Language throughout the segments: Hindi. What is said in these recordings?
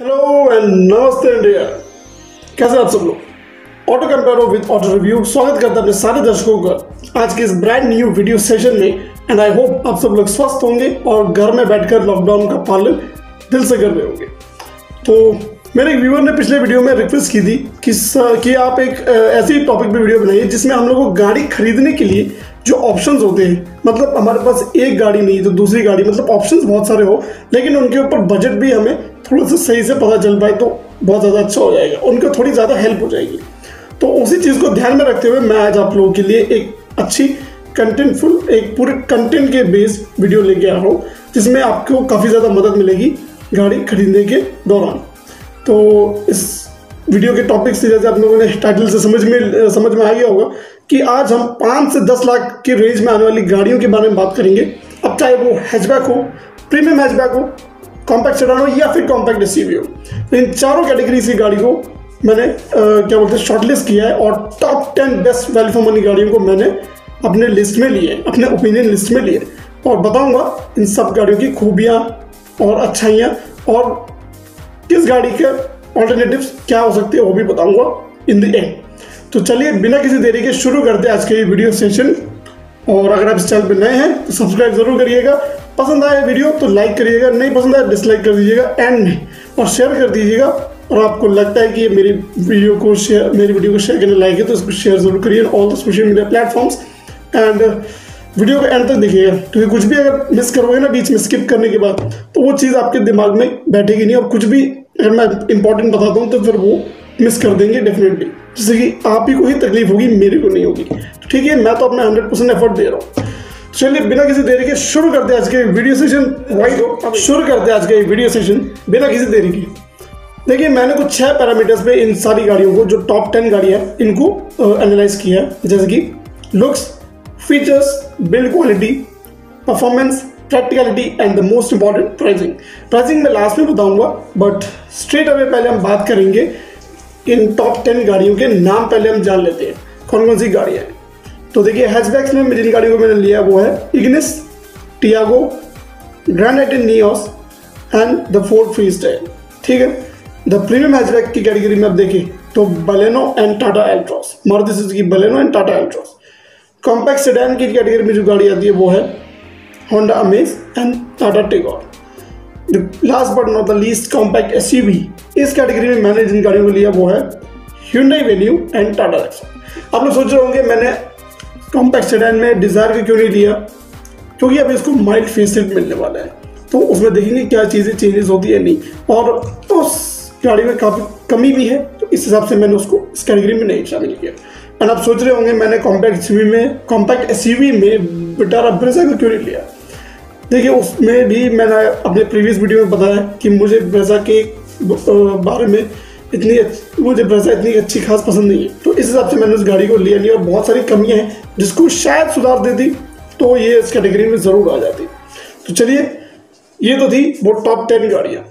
हेलो एंड नमस्ते इंडिया कैसे आप सब लोग? Auto compare with auto review स्वागत करता अपने सारे दर्शकों का। आज के इस ब्रांड न्यू वीडियो सेशन में एंड आई होप आप सब लोग स्वस्थ होंगे और घर में बैठकर लॉकडाउन का पालन दिल से कर रहे होंगे। तो मेरे एक व्यूअर ने पिछले वीडियो में रिक्वेस्ट की थी कि कि आप एक ऐसी टॉपिक पे वीडियो बनाइए जिसमें हम लोग को गाड़ी खरीदने के लिए जो ऑप्शंस होते हैं मतलब हमारे पास एक गाड़ी नहीं तो दूसरी गाड़ी मतलब ऑप्शंस बहुत सारे हो, लेकिन उनके ऊपर बजट भी हमें थोड़ा सा सही से पता चल पाए तो बहुत ज़्यादा अच्छा हो जाएगा। उनको थोड़ी ज़्यादा हेल्प हो जाएगी। तो उसी चीज़ को ध्यान में रखते हुए मैं आज आप लोगों के लिए एक अच्छी कंटेंटफुल एक पूरे कंटेंट के बेस्ड वीडियो लेके आ रहा हूँ, जिसमें आपको काफ़ी ज़्यादा मदद मिलेगी गाड़ी खरीदने के दौरान। तो इस वीडियो के टॉपिक से जैसे आप लोगों ने टाइटल से समझ में समझ में आ गया होगा कि आज हम पाँच से दस लाख के रेंज में आने वाली गाड़ियों के बारे में बात करेंगे। अब चाहे वो हैचबैक हो प्रीमियम हैचबैक हो कॉम्पैक्ट सेडान हो या फिर कॉम्पैक्ट हो। तो इन चारों कैटेगरी की गाड़ी को मैंने अ, क्या बोलते हैं शॉर्टलिस्ट किया है और top ten best value for money गाड़ियों को मैंने अपने लिस्ट में लिए अपने ओपिनियन लिस्ट में लिए। और बताऊँगा इन सब गाड़ियों की खूबियाँ और अच्छाइयाँ और किस गाड़ी के ऑल्टरनेटिव्स क्या हो सकते हैं वो भी बताऊँगा इन द एंड तो चलिए बिना किसी देरी के शुरू करते हैं आज के ये वीडियो सेशन और अगर आप इस चैनल पर नए हैं तो सब्सक्राइब ज़रूर करिएगा। पसंद आया वीडियो तो लाइक करिएगा, नहीं पसंद आया डिसलाइक कर दीजिएगा एंड में और शेयर कर दीजिएगा। और आपको लगता है कि मेरी वीडियो को शेयर मेरी वीडियो को शेयर करने लायक है तो इसको शेयर ज़रूर करिए all the social media platforms and video को एंड तक देखिएगा, क्योंकि कुछ भी अगर मिस करोगे ना, बीच में स्किप करने के बाद तो वो चीज़ आपके दिमाग में बैठेगी नहीं। और कुछ भी अगर मैं इंपॉर्टेंट बताता हूँ तो फिर वो मिस कर देंगे डेफिनेटली जैसे कि आप ही को ही तकलीफ़ होगी, मेरे को नहीं होगी। तो ठीक है, मैं तो अपना हंड्रेड परसेंट एफर्ट दे रहा हूँ। चलिए बिना किसी देरी के शुरू करते हैं आज के वीडियो सेशन वाइड शुरू करते हैं आज के वीडियो सेशन बिना किसी देरी के। देखिए मैंने कुछ छह पैरामीटर्स पे इन सारी गाड़ियों को जो टॉप टेन गाड़ियाँ हैं इनको एनालाइज किया है। जैसे कि looks features build quality performance practicality and the most important pricing pricing मैं लास्ट में बताऊँगा बट स्ट्रेट अवे पहले हम बात करेंगे इन टॉप टेन गाड़ियों के नाम पहले हम जान लेते हैं। कौन कौन सी गाड़ियाँ हैं? तो देखिए हैचबैक्स में जिन गाड़ियों को मैंने लिया वो है Ignis Tiago Grand Nios and the Ford Freestyle ठीक है? द प्रीमियम हैचबैक की कैटेगरी में आप देखें तो Baleno and Tata Altroz Maruti Suzuki Baleno and Tata Altroz compact sedan की कैटेगरी में जो गाड़ी आती है वो है Honda Amaze and Tata Tigor last but not the least compact S इस कैटेगरी में मैंने जिन गाड़ियों को लिया वो है Hyundai Venue and Tata Nexon आप लोग सोच रहे होंगे, मैंने कॉम्पैक्ट सेडान में डिज़ायर का क्यों नहीं लिया? क्योंकि अब इसको माइल्ड फेसिट मिलने वाला है। तो उसमें देखेंगे क्या चीज़ें चेंजेस होती है, नहीं। और उस गाड़ी में काफ़ी कमी भी है तो इस हिसाब से मैंने उसको इस कैटेगरी में नहीं शामिल किया। एंड आप सोच रहे होंगे, मैंने कॉम्पैक्ट एस में कॉम्पैक्ट एस में बिटारा ब्रेजा को क्यों नहीं लिया? देखिए, उसमें भी मैंने अपने प्रीवियस वीडियो में बताया कि मुझे ब्रेजा के बारे में इतनी मुझे ब्रेजा इतनी अच्छी खास पसंद नहीं है। तो इस हिसाब से मैंने उस गाड़ी को लिया नहीं और बहुत सारी कमियाँ हैं जिसको शायद सुधार देती तो ये इस कैटेगरी में ज़रूर आ जाती। तो चलिए, ये तो थी वो टॉप टेन गाड़ियाँ,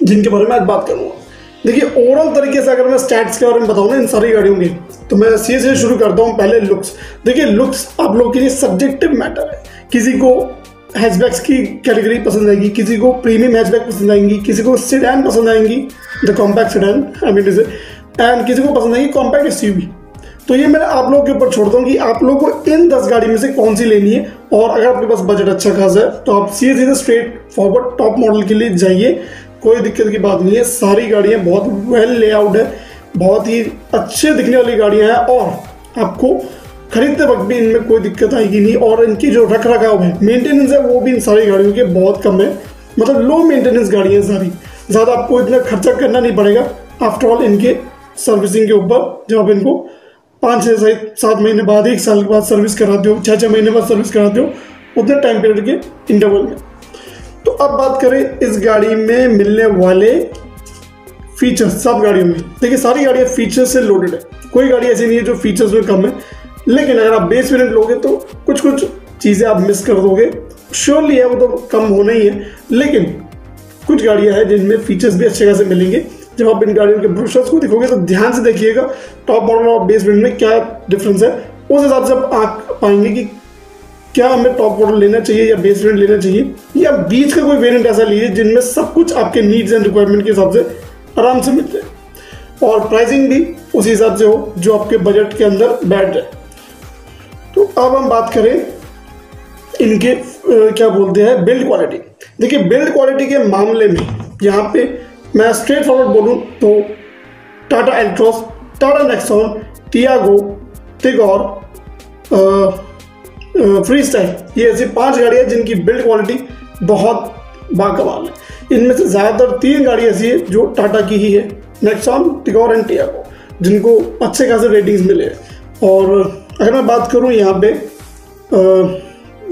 जिनके बारे में आज बात करूँगा। देखिए ओवरऑल तरीके से अगर मैं स्टैट्स के बारे में बताऊँ ना, इन सारी गाड़ियों के तो मैं सीधे से शुरू करता हूँ पहले लुक्स देखिए लुक्स आप लोगों के लिए सब्जेक्टिव मैटर है। किसी को हैचबैक्स की कैटेगरी पसंद आएगी, किसी को प्रीमियम हैचबैक पसंद आएँगी, किसी को सिडैन पसंद आएँगी the compact sedan I mean and किसी को पसंद आएगी कॉम्पैक्ट एस तो ये मैं आप लोगों के ऊपर छोड़ता हूँ कि आप लोगों को इन दस गाड़ी में से कौन सी लेनी है, और अगर आपके पास बजट अच्छा खासा है तो आप सीधे सीधे स्ट्रेट फॉरवर्ड टॉप मॉडल के लिए जाइए, कोई दिक्कत की बात नहीं है, सारी गाड़ियाँ बहुत वेल लेआउट है, बहुत ही अच्छे दिखने वाली गाड़ियाँ हैं, और आपको खरीदते वक्त भी इनमें कोई दिक्कत आएगी नहीं, और इनकी जो रख रखाव है मेंटेनेंस है, वो भी इन सारी गाड़ियों के बहुत कम है। मतलब लो मेंटेनेंस हैं सारी। ज़्यादा आपको इतना खर्चा करना नहीं पड़ेगा। आफ्टर ऑल इनके सर्विसिंग के ऊपर जब आप इनको पाँच सात सात महीने बाद, एक साल के बाद सर्विस कराते हो छः छः महीने बाद सर्विस कराते हो उतने टाइम पीरियड के इंटरवल में। तो अब बात करें इस गाड़ी में मिलने वाले फीचर्स सब गाड़ियों में। देखिए, सारी गाड़ियाँ फीचर्स से लोडेड है। कोई गाड़ी ऐसी नहीं है जो फीचर्स में कम है। लेकिन अगर आप बेस वेरिएंट लोगे तो कुछ कुछ चीज़ें आप मिस कर दोगे। श्योरली है वो तो कम होना ही है। लेकिन कुछ गाड़ियाँ हैं जिनमें फीचर्स भी अच्छे खासे मिलेंगे। जब आप इन गाड़ियों के ब्रोशर्स को देखोगे तो ध्यान से देखिएगा टॉप मॉडल और बेस वेरिएंट में क्या डिफरेंस है। उस हिसाब से आप आंक पाएँगे कि क्या हमें टॉप मॉडल लेना चाहिए या बेस वेरिएंट लेना चाहिए। या बीच का कोई वेरियंट ऐसा लीजिए जिनमें सब कुछ आपके नीड्स एंड रिक्वायरमेंट के हिसाब से आराम से मिलते हैं। और प्राइसिंग भी उसी हिसाब से हो, जो आपके बजट के अंदर बैठ जाए अब हम बात करें इनके क्या बोलते हैं बिल्ड क्वालिटी देखिए बिल्ड क्वालिटी के मामले में यहाँ पे मैं स्ट्रेट फॉरवर्ड बोलूँ तो Tata Altroz Tata Nexon Tiago Tigor Freestyle ये ऐसी पाँच गाड़ियाँ जिनकी बिल्ड क्वालिटी बहुत बाकमाल है। इनमें से ज़्यादातर तीन गाड़ी ऐसी है जो टाटा की ही है नेक्सॉन टिगोर एंड टियागो जिनको अच्छे खासे रेटिंग्स मिले और अगर मैं बात करूँ यहाँ पे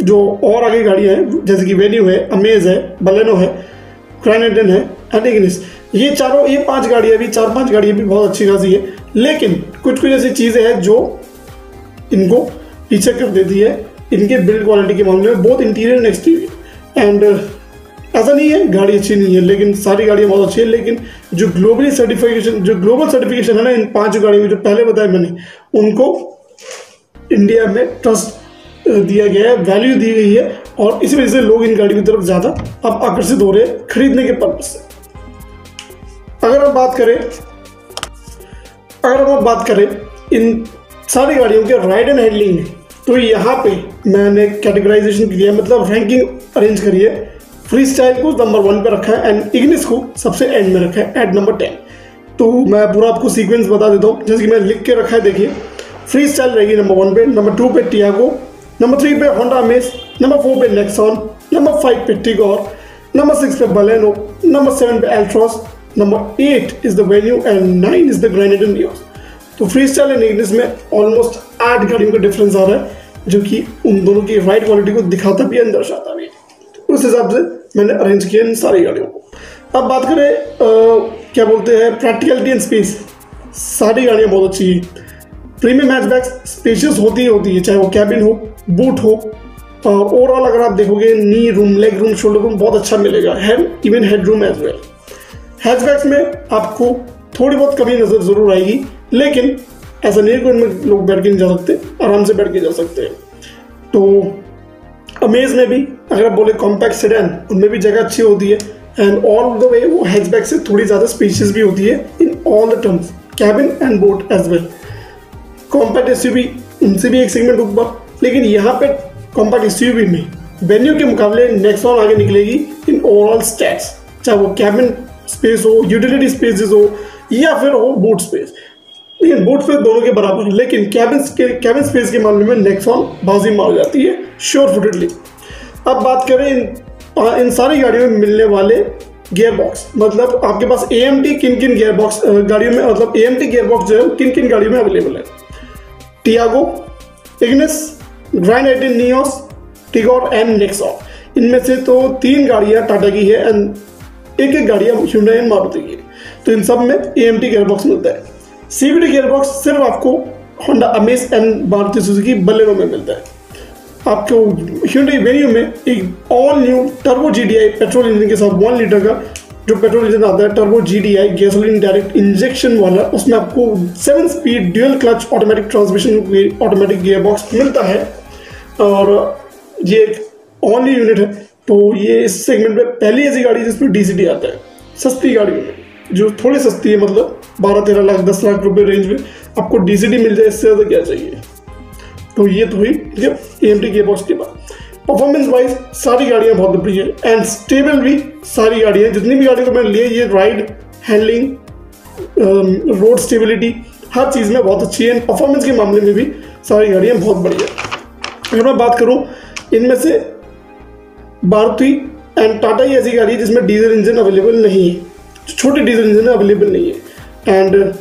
जो और आगे गाड़ियाँ हैं, जैसे कि वेन्यू है अमेज है बलेनो है क्राइनेटन है एंटिगनिस ये चारों, ये पाँच गाड़ियाँ भी, चार पाँच गाड़ियाँ भी बहुत अच्छी खासी है। लेकिन कुछ कुछ ऐसी चीज़ें हैं जो इनको पीछे कर देती है, इनके बिल्ड क्वालिटी के मामले में बहुत इंटीरियर एंड एक्सटीरियर एंड ऐसा नहीं है, गाड़ी अच्छी नहीं है, लेकिन सारी गाड़ियाँ बहुत अच्छी है, लेकिन जो ग्लोबली सर्टिफिकेशन जो ग्लोबल सर्टिफिकेशन है ना इन पाँच गाड़ियों में, जो पहले बताया मैंने, उनको इंडिया में ट्रस्ट दिया गया है वैल्यू दी गई है, और इसी वजह से लोग इन गाड़ियों की तरफ़ ज़्यादा अब आकर्षित हो रहे हैं खरीदने के पर्पज से। अगर हम बात करें, अगर हम बात करें, इन सारी गाड़ियों के राइड एंड हैंडलिंग में तो यहाँ पे मैंने कैटेगराइजेशन किया मतलब रैंकिंग अरेंज करी है। फ्री स्टाइल को नंबर वन पे रखा है एंड इग्निस को सबसे एंड में रखा है एट नंबर टेन तो मैं पूरा आपको सीक्वेंस बता देता हूँ, जैसे कि मैं लिख के रखा है, देखिए। फ्री स्टाइल रहेगी नंबर वन पे नंबर टू पे टियागो नंबर थ्री पे होंडा मेस नंबर फोर पे नेक्सॉन नंबर फाइव पे टिगोर नंबर सिक्स पे बलेनो नंबर सेवन पे Altroz number eight is the Venue and nine is the Grand Nios तो फ्री स्टाइल एंड इग्निस में ऑलमोस्ट आठ गाड़ियों का डिफरेंस आ रहा है जो कि उन दोनों की राइड क्वालिटी को दिखाता भी है दर्शाता भी है। उस हिसाब से मैंने अरेंज किया इन सारी गाड़ियों को। अब बात करें आ, क्या बोलते हैं प्रैक्टिकलिटी एंड स्पेस सारी गाड़ियाँ बहुत अच्छी हैं। प्रीमियम हैचबैक स्पेशियस होती ही होती है, चाहे वो कैबिन हो बूट हो ओवरऑल अगर आप देखोगे knee room leg room shoulder room बहुत अच्छा मिलेगा head even head room as well hatchbacks में आपको थोड़ी बहुत कमी नज़र ज़रूर आएगी, लेकिन ऐसा नहीं है उनमें लोग बैठ के नहीं जा सकते, आराम से बैठ के जा सकते हैं। तो अमेज में भी, अगर आप बोले कॉम्पैक्ट सेडान उनमें भी जगह अच्छी होती है एंड ऑल द वे वो हैचबैक से थोड़ी ज़्यादा स्पेशियस भी होती है in all the terms cabin and boot as well compact as उनसे भी एक सेगमेंट ऊपर लेकिन यहाँ पे कॉम्पैक्ट एस में वेन्यू के मुकाबले नेक्सॉन आगे निकलेगी इन ओवरऑल स्टैट्स चाहे वो कैबिन स्पेस हो यूटिलिटी स्पेसेस हो, या फिर हो बूट स्पेस लेकिन बूट स्पेस दोनों के बराबर है। लेकिन कैबिन के कैबिन स्पेस के मामले में नेक्सॉन बाजी मार जाती है श्योर फुटेडली अब बात करें इन इन सारी गाड़ियों में मिलने वाले गियर बॉक्स मतलब आपके पास ए किन किन गियर बॉक्स गाड़ियों में मतलब A M T gear box जो है किन किन गाड़ियों में अवेलेबल है? Tiago, Ignis eighteen Nios, Tigor and Nexon. इनमें से तो तीन गाड़ियाँ टाटा की है एंड एक एक गाड़ियाँ हुंडई एंड मारुति की है। तो इन सब में ए एम टी गेयरबॉक्स मिलता है। सीवीडी गेयरबॉक्स सिर्फ़ आपको Honda Amaze and Maruti Suzuki Baleno में मिलता है। आपको ह्यूंडई वेन्यू में एक all new turbo GDI petrol engine के साथ वन लीटर का जो पेट्रोल इंजन आता है turbo GDI gasoline direct injection वाला, उसमें आपको seven speed dual clutch automatic transmission automatic gear box मिलता है। और ये एक ऑनली यूनिट है। तो ये इस सेगमेंट में पहली ऐसी गाड़ी है जिसमें डीसीडी आता है। सस्ती गाड़ी में जो थोड़ी सस्ती है मतलब बारह तेरह लाख, दस लाख रुपए रेंज में आपको डीसीडी मिल जाए, इससे ज़्यादा क्या चाहिए? तो ये तो हुई, ठीक है ए एम टी के बॉक्स के बाद। परफॉर्मेंस वाइज सारी गाड़ियाँ बहुत बढ़िया है एंड स्टेबल भी सारी गाड़ियाँ जितनी भी गाड़ियों को मैंने लिए, ये राइड हैंडलिंग रोड स्टेबिलिटी हर चीज़ में बहुत अच्छी है। एंड परफॉर्मेंस के मामले में भी सारी गाड़ियाँ बहुत बढ़िया अगर मैं बात करूँ, इनमें से मारुति एंड टाटा ही ऐसी गाड़ी है जिसमें डीजल इंजन अवेलेबल नहीं है। छोटे डीजल इंजन अवेलेबल नहीं है। एंड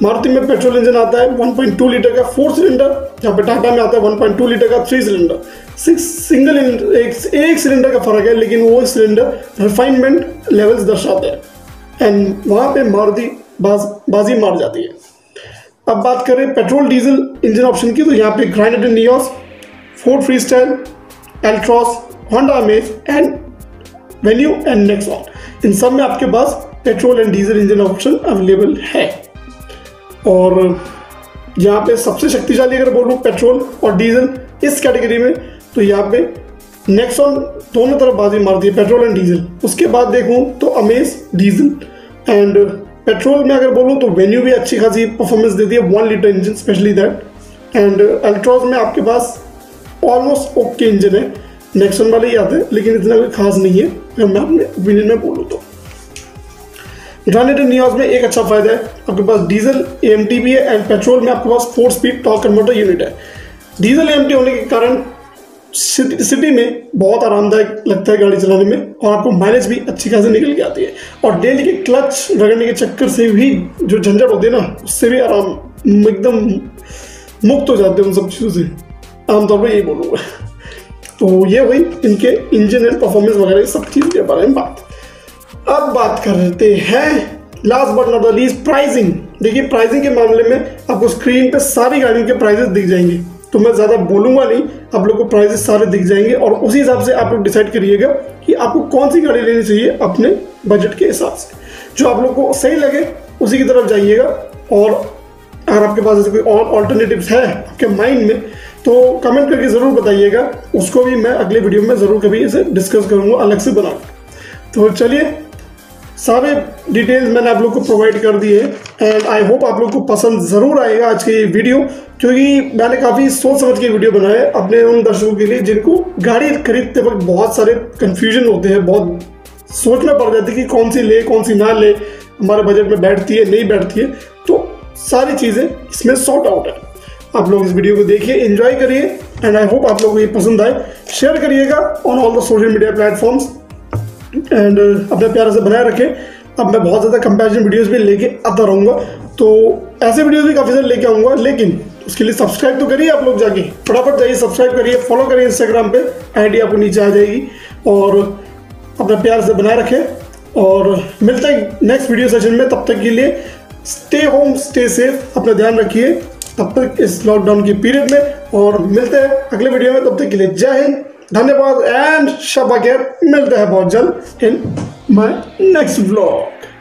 मारुति में पेट्रोल इंजन आता है 1.2 लीटर का फोर सिलेंडर जहाँ पे टाटा में आता है 1.2 लीटर का थ्री सिलेंडर सिक्स सिंगल एक, एक सिलेंडर का फ़र्क है लेकिन वो सिलेंडर रिफाइनमेंट लेवल्स दर्शाते हैं। एंड वहाँ पे मारुति बाज बाजी मार जाती है। अब बात करें पेट्रोल डीजल इंजन ऑप्शन की तो यहाँ पे Grand Nios Ford Freestyle Altroz Honda Amaze and Venue and Nexon इन सब में आपके पास petrol and diesel engine option available है। और यहाँ पे सबसे शक्तिशाली अगर बोलूँ पेट्रोल और डीजल इस कैटेगरी में तो यहाँ पे नेक्सॉन दोनों तरफ़ बाजी मारती है, पेट्रोल एंड डीजल। उसके बाद देखूँ तो अमेज डीजल। एंड पेट्रोल में अगर बोलूँ तो वेन्यू भी अच्छी खासी परफॉर्मेंस देती है one litre engine specially that and Altroz में आपके पास ऑलमोस्ट ओके इंजन है। नेक्सन वाले ही आते हैं, लेकिन इतना कोई खास नहीं है। अगर मैं अपने ओपिनियन में बोलूँ तो। ग्रानेटर नियाज में एक अच्छा फ़ायदा है। आपके पास डीजल ए भी है एंड पेट्रोल में आपके पास four speed torque converter unit है। डीजल ए होने के कारण सिटी सिटी में बहुत आरामदायक लगता है गाड़ी चलाने में और आपको माइलेज भी अच्छी खासी निकल के आती है। और डेली के क्लच रगड़ने के चक्कर से भी जो झंझट होती है ना, उससे भी आराम एकदम मुक्त हो जाते हैं उन सब चीज़ों से। आमतौर पर यही बोलूँगा। तो ये हुई इनके इंजन एंड परफॉर्मेंस वगैरह सब चीज़ के बारे में बात। अब बात करते हैं। Last but not the least pricing देखिए प्राइसिंग के मामले में आपको स्क्रीन पे सारी गाड़ियों के प्राइजेस दिख जाएँगे। तो मैं ज़्यादा बोलूँगा नहीं, आप लोग को प्राइजेस सारे दिख जाएँगे और उसी हिसाब से आप लोग डिसाइड करिएगा कि आपको कौन सी गाड़ी लेनी चाहिए अपने बजट के हिसाब से। जो आप लोग को सही लगे, उसी की तरफ़ जाइएगा। और अगर आपके पास ऐसे कोई और ऑल्टरनेटिव है आपके माइंड में तो कमेंट करके ज़रूर बताइएगा। उसको भी मैं अगले वीडियो में ज़रूर कभी इसे डिस्कस करूँगा, अलग से बना तो चलिए सारे डिटेल्स मैंने आप लोग को प्रोवाइड कर दिए एंड आई होप आप लोग को पसंद ज़रूर आएगा आज के ये वीडियो क्योंकि मैंने काफ़ी सोच समझ के वीडियो बनाया है अपने उन दर्शकों के लिए, जिनको गाड़ी खरीदते वक्त बहुत सारे कन्फ्यूज़न होते हैं, बहुत सोचना पड़ जाती है कि कौन सी ले, कौन सी ना ले, हमारे बजट में बैठती है, नहीं बैठती है। तो सारी चीज़ें इसमें सॉर्ट आउट है। आप लोग इस वीडियो को देखिए एंजॉय करिए एंड आई होप आप लोगों को ये पसंद आए। शेयर करिएगा on all the social media platforms and अपने प्यार से बनाए रखें। अब मैं बहुत ज़्यादा कंपेरिजन वीडियोस भी लेके आता रहूँगा। तो ऐसे वीडियोस भी काफ़ी सारे लेके आऊँगा। लेकिन उसके लिए सब्सक्राइब तो करिए आप लोग जाके। फटाफट जाइए सब्सक्राइब करिए फॉलो करिए इंस्टाग्राम पे। आईडी आपको नीचे आ जाएगी। और अपना प्यार से बनाए रखें। और मिलते हैं नेक्स्ट वीडियो सेशन में। तब तक के लिए स्टे होम स्टे सेफ़ अपना ध्यान रखिए। तब तक इस लॉकडाउन के पीरियड में। और मिलते हैं अगले वीडियो में। तब तक के लिए जय हिंद। धन्यवाद एंड शबा मिलते हैं बहुत जल्द इन माई नेक्स्ट व्लॉग